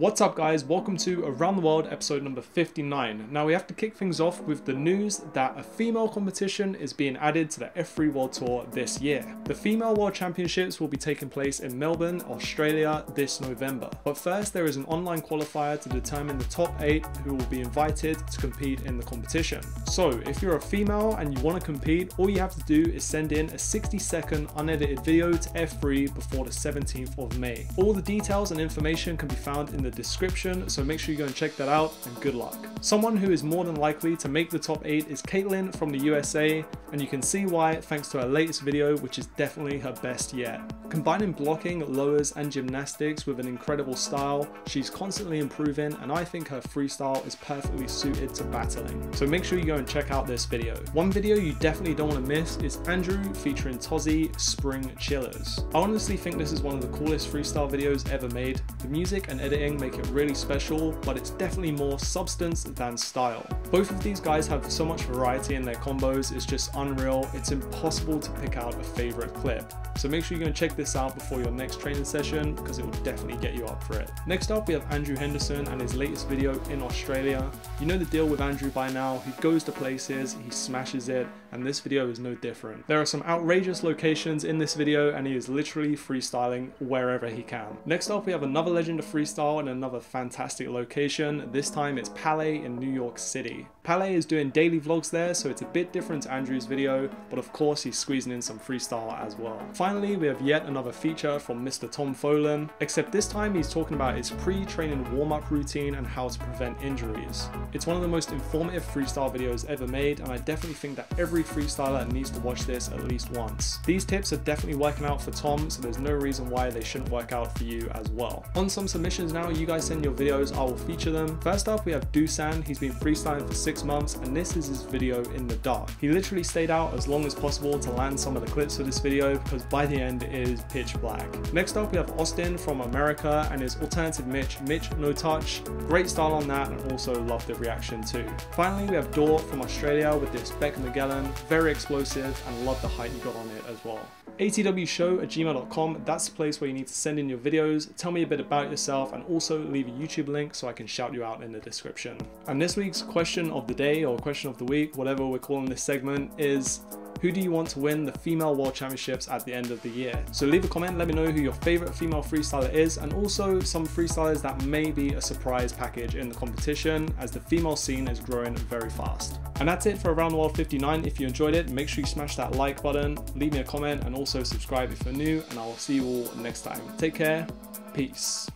What's up guys, welcome to Around the World episode number 59. Now we have to kick things off with the news that a female competition is being added to the F3 World Tour this year. The Female World Championships will be taking place in Melbourne, Australia this November. But first there is an online qualifier to determine the top 8 who will be invited to compete in the competition. So if you're a female and you want to compete, all you have to do is send in a 60 second unedited video to F3 before the 17th of May. All the details and information can be found in the the description, so make sure you go and check that out and good luck. Someone who is more than likely to make the top 8 is Caitlyn from the USA, and you can see why thanks to her latest video, which is definitely her best yet. Combining blocking, lowers, and gymnastics with an incredible style, she's constantly improving, and I think her freestyle is perfectly suited to battling. So make sure you go and check out this video. One video you definitely don't want to miss is Andrew featuring Tozi Spring Chillers. I honestly think this is one of the coolest freestyle videos ever made. The music and editing make it really special, but it's definitely more substance than style. Both of these guys have so much variety in their combos, it's just unreal. It's impossible to pick out a favorite clip. So make sure you go and check this out before your next training session because it will definitely get you up for it. Next up, we have Andrew Henderson and his latest video in Australia. You know the deal with Andrew by now. He goes to places, he smashes it, and this video is no different. There are some outrageous locations in this video and he is literally freestyling wherever he can. Next up, we have another legend of freestyle in another fantastic location. This time it's Palle in New York City. Palle is doing daily vlogs there, so it's a bit different to Andrew's video, but of course he's squeezing in some freestyle as well. Finally, we have yet another feature from Mr. Tom Folan, except this time he's talking about his pre-training warm-up routine and how to prevent injuries. It's one of the most informative freestyle videos ever made, and I definitely think that every freestyler needs to watch this at least once. These tips are definitely working out for Tom, so there's no reason why they shouldn't work out for you as well. On some submissions now, you guys send your videos, I will feature them. First up, we have Dusan. He's been freestyling for six months, and this is his video in the dark. He literally stayed out as long as possible to land some of the clips for this video, because by the end it is pitch black. Next up, we have Austin from America and his alternative Mitch, Mitch No Touch. Great style on that, and also love the reaction too. Finally, we have Dort from Australia with this Beck Magellan. Very explosive, and love the height you got on it as well atwshow at gmail.com. That's the place where you need to send in your videos, tell me a bit about yourself, and also leave a YouTube link so I can shout you out in the description. And this week's question of the day or question of the week, whatever we're calling this segment, is who do you want to win the female world championships at the end of the year? So leave a comment, let me know who your favorite female freestyler is and also some freestylers that may be a surprise package in the competition as the female scene is growing very fast. And that's it for Around the World 59. If you enjoyed it, make sure you smash that like button, leave me a comment and also subscribe if you're new and I'll see you all next time. Take care, peace.